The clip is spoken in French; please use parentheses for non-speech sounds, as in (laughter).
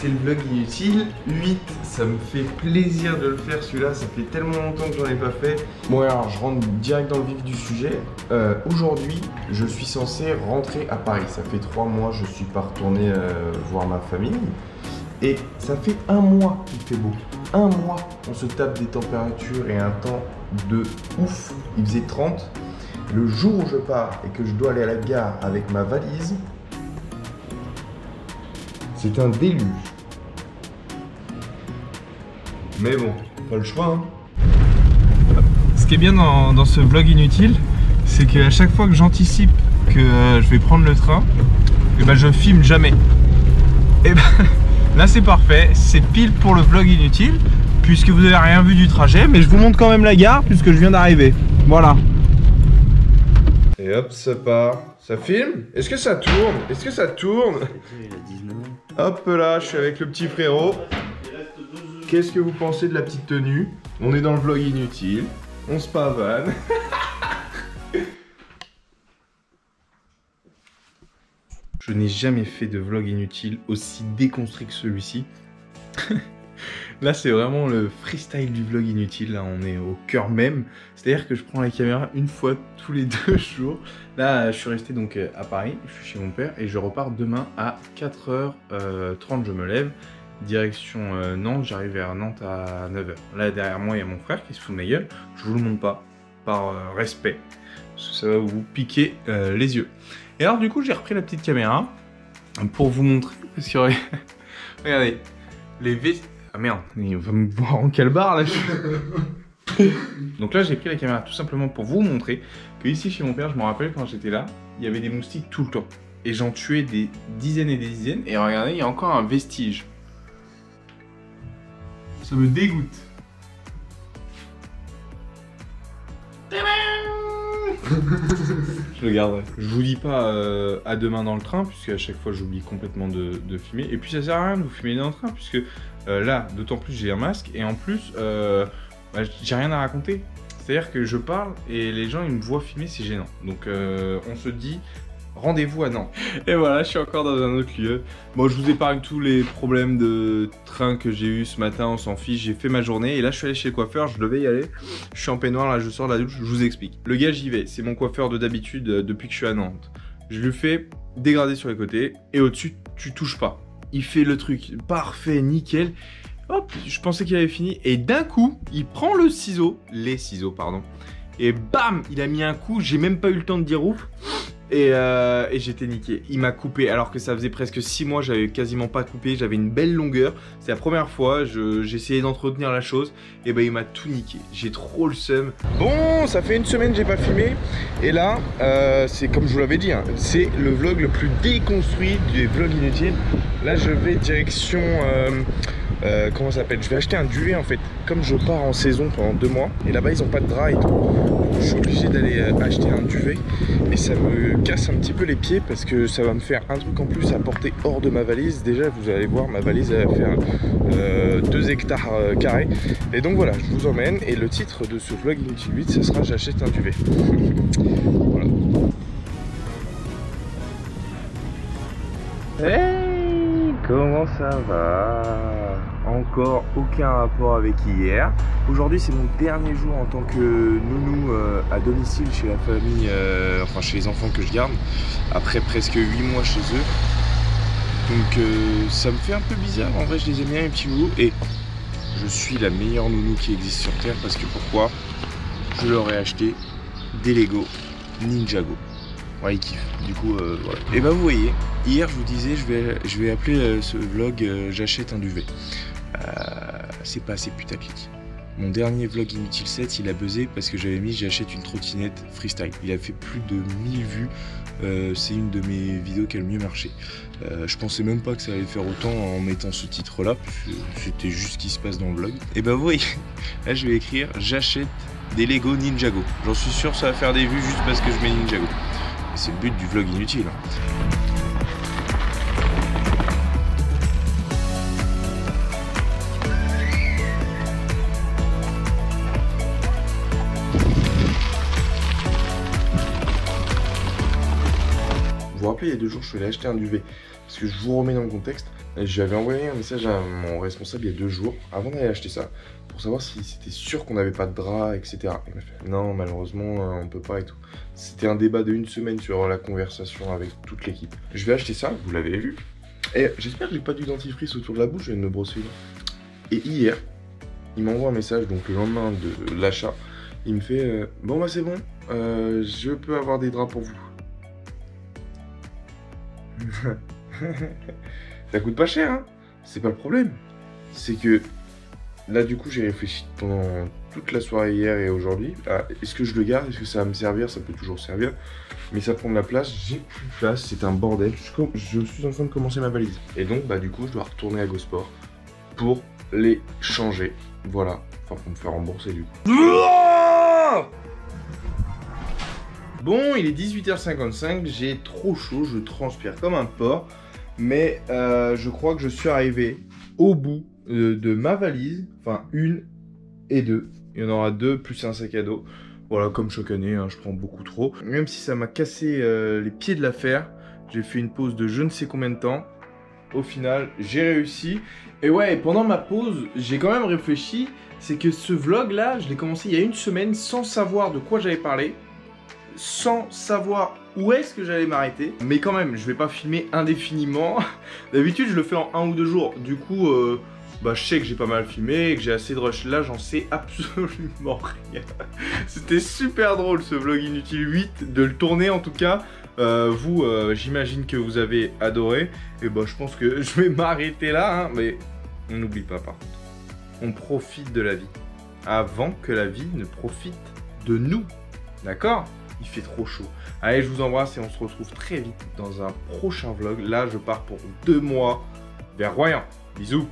C'est le vlog inutile 8, ça me fait plaisir de le faire celui-là, ça fait tellement longtemps que j'en ai pas fait. Bon alors je rentre direct dans le vif du sujet. Euh, aujourd'hui, je suis censé rentrer à Paris. Ça fait 3 mois, je suis pas retourné euh, voir ma famille. Et ça fait un mois qu'il fait beau. Un mois, on se tape des températures et un temps de ouf. Il faisait 30. Le jour où je pars et que je dois aller à la gare avec ma valise, c'est un déluge. Mais bon, pas le choix. Hein. Ce qui est bien dans, ce vlog inutile, c'est qu'à chaque fois que j'anticipe que euh, je vais prendre le train, et eh ben je filme jamais. Et ben (laughs) là c'est parfait, c'est pile pour le vlog inutile, puisque vous n'avez rien vu du trajet, mais je vous montre quand même la gare puisque je viens d'arriver. Voilà. Et hop, ça part. Ça filme? Est-ce que ça tourne? Est-ce que ça tourne? Hop là, je suis avec le petit frérot. Qu'est-ce que vous pensez de la petite tenue? On est dans le vlog inutile. On se pavane. (laughs) Je n'ai jamais fait de vlog inutile aussi déconstruit que celui-ci. (laughs) Là, c'est vraiment le freestyle du vlog inutile. Là, on est au cœur même. C'est-à-dire que je prends la caméra une fois tous les (laughs) deux jours. Là, je suis resté donc euh, à Paris. Je suis chez mon père et je repars demain à 4h30. Je me lève. Direction euh, Nantes. J'arrive vers Nantes à 9h. Là, derrière moi, il y a mon frère qui se fout de ma gueule. Je vous le montre pas par euh, respect. Parce que ça va vous piquer les yeux. Et alors, du coup, j'ai repris la petite caméra pour vous montrer. (laughs) Regardez, les vestiges ah merde, il va me voir en calbar là. (laughs) Donc là, j'ai pris la caméra tout simplement pour vous montrer que ici chez mon père, je me rappelle quand j'étais là, il y avait des moustiques tout le temps. Et j'en tuais des dizaines et des dizaines. Et regardez, il y a encore un vestige. Ça me dégoûte. (laughs) je vous dis pas euh, à demain dans le train, puisque à chaque fois j'oublie complètement de, filmer. Et puis ça sert à rien de vous filmer dans le train, puisque euh, là, d'autant plus j'ai un masque, et en plus, euh, bah, j'ai rien à raconter. C'est-à-dire que je parle et les gens ils me voient filmer, c'est gênant. Donc on se dit, rendez-vous à Nantes. (laughs) Et voilà, je suis encore dans un autre lieu. Bon, je vous épargne tous les problèmes de train que j'ai eu ce matin, on s'en fiche, j'ai fait ma journée et là je suis allé chez le coiffeur, je devais y aller. Je suis en peignoir, là je sors de la douche, je vous explique. Le gars j'y vais, c'est mon coiffeur de d'habitude euh, depuis que je suis à Nantes. Je lui fais dégrader sur les côtés et au-dessus tu touches pas. Il fait le truc parfait, nickel. Hop, je pensais qu'il avait fini et d'un coup, il prend le ciseau, les ciseaux pardon, et bam, il a mis un coup, j'ai même pas eu le temps de dire ouf. Euh, et, j'étais niqué. Il m'a coupé alors que ça faisait presque 6 mois, j'avais quasiment pas coupé, j'avais une belle longueur. C'est la première fois, j'essayais d'entretenir la chose et ben il m'a tout niqué. J'ai trop le seum. Bon, ça fait une semaine que j'ai pas filmé et là, euh, c'est comme je vous l'avais dit, hein, c'est le vlog le plus déconstruit des vlogs inutiles. Là, je vais direction. Euh, comment ça s'appelle? Je vais acheter un duvet en fait. Comme je pars en saison pendant deux mois et là-bas ils ont pas de drap et tout. Je suis obligé d'aller acheter un duvet et ça me casse un petit peu les pieds parce que ça va me faire un truc en plus à porter hors de ma valise. Déjà, vous allez voir, ma valise elle va faire 2 euh, hectares euh, carrés. Et donc voilà, je vous emmène. Et le titre de ce vlog Inutile 8, ce sera J'achète un duvet. voilà. Hey, comment ça va? Encore aucun rapport avec hier. Aujourd'hui c'est mon dernier jour en tant que nounou euh, à domicile chez la famille, euh, enfin chez les enfants que je garde, après presque 8 mois chez eux. Donc euh, ça me fait un peu bizarre, en vrai je les aime bien les petits loulous et je suis la meilleure nounou qui existe sur Terre parce que pourquoi? Je leur ai acheté des Lego Ninjago. Ouais, ils kiffent. Du coup, voilà. Et bah, vous voyez, hier, je vous disais, je vais, je vais appeler ce vlog J'achète un duvet. Euh, c'est pas assez putaclic. Mon dernier vlog Inutile 7, il a buzzé parce que j'avais mis j'achète une trottinette freestyle. Il a fait plus de 1000 vues. Euh, c'est une de mes vidéos qui a le mieux marché. Euh, je pensais même pas que ça allait faire autant en mettant ce titre là. C'était juste ce qui se passe dans le vlog. Et bah oui, (laughs) là je vais écrire j'achète des Lego Ninjago. J'en suis sûr ça va faire des vues juste parce que je mets Ninjago. C'est le but du vlog inutile. Rappelez, il y a deux jours, je suis allé acheter un duvet. Parce que je vous remets dans le contexte. J'avais envoyé un message à mon responsable il y a deux jours, avant d'aller acheter ça, pour savoir si c'était sûr qu'on n'avait pas de drap, etc. Il m'a fait non, malheureusement, euh, on peut pas et tout. C'était un débat de une semaine sur la conversation avec toute l'équipe. Je vais acheter ça, vous l'avez vu. Et j'espère que j'ai pas du dentifrice autour de la bouche, je viens de me brosser. Et hier, il m'envoie un message, donc le lendemain de l'achat, il me fait euh, Bon, bah c'est bon, euh, je peux avoir des draps pour vous. Ça coûte pas cher, hein C'est pas le problème. C'est que là, du coup, j'ai réfléchi pendant toute la soirée hier et aujourd'hui. Ah, Est-ce que je le garde? Est-ce que ça va me servir? Ça peut toujours servir. Mais ça prend de la place. J'ai plus de place. C'est un bordel. Je, suis en train de commencer ma valise. Et donc, bah, du coup, je dois retourner à GoSport pour les changer. Voilà. Enfin, pour me faire rembourser, du coup. Bon, il est 18h55, j'ai trop chaud, je transpire comme un porc, mais euh, je crois que je suis arrivé au bout de ma valise, enfin une et deux. Il y en aura deux plus un sac à dos. Voilà, comme chaque année, hein, je prends beaucoup trop. Même si ça m'a cassé euh, les pieds de l'affaire, j'ai fait une pause de je ne sais combien de temps. Au final, j'ai réussi. Et ouais, pendant ma pause, j'ai quand même réfléchi. C'est que ce vlog là, je l'ai commencé il y a une semaine sans savoir de quoi j'allais parler sans savoir où est-ce que j'allais m'arrêter. Mais quand même, je vais pas filmer indéfiniment. (laughs) D'habitude, je le fais en un ou deux jours. Du coup, euh, bah, je sais que j'ai pas mal filmé et que j'ai assez de rush. Là, j'en sais (laughs) absolument rien. C'était super drôle ce vlog inutile 8, de le tourner en tout cas. Euh, vous, euh, j'imagine que vous avez adoré. Et bah, je pense que (laughs) je vais m'arrêter là. hein. Mais on n'oublie pas par contre. On profite de la vie. Avant que la vie ne profite de nous. D'accord? Il fait trop chaud. Allez, je vous embrasse et on se retrouve très vite dans un prochain vlog. Là, je pars pour deux mois vers Royan. Bisous